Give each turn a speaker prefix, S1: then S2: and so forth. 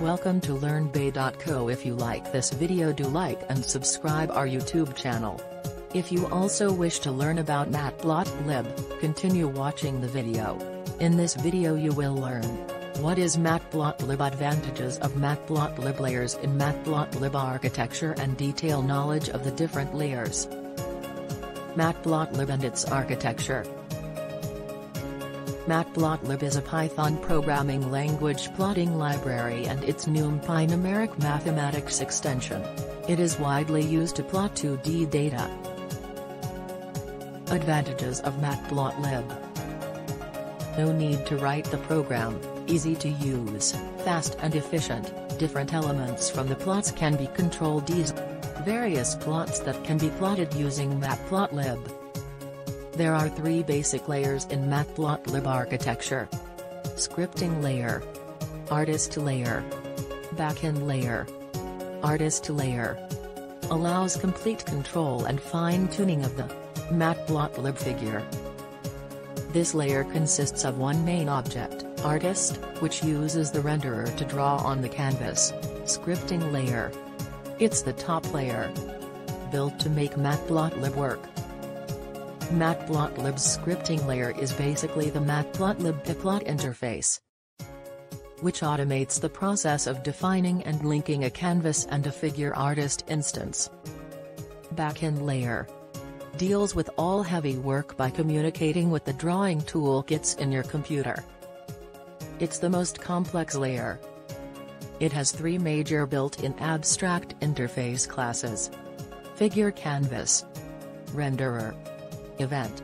S1: Welcome to LearnBay.co if you like this video do like and subscribe our YouTube channel. If you also wish to learn about Matplotlib, continue watching the video. In this video you will learn what is Matplotlib advantages of Matplotlib layers in Matplotlib architecture and detail knowledge of the different layers. Matplotlib and its architecture Matplotlib is a Python programming language plotting library and its NumPy numeric mathematics extension. It is widely used to plot 2D data. Advantages of Matplotlib No need to write the program, easy to use, fast and efficient, different elements from the plots can be controlled easily. Various plots that can be plotted using Matplotlib. There are three basic layers in Matplotlib architecture. Scripting layer. Artist layer. Backend layer. Artist layer. Allows complete control and fine-tuning of the Matplotlib figure. This layer consists of one main object, artist, which uses the renderer to draw on the canvas. Scripting layer. It's the top layer. Built to make Matplotlib work. Matplotlib's scripting layer is basically the Matplotlib pyplot interface, which automates the process of defining and linking a canvas and a figure artist instance. Backend layer deals with all heavy work by communicating with the drawing toolkits in your computer. It's the most complex layer. It has three major built-in abstract interface classes. Figure Canvas Renderer event.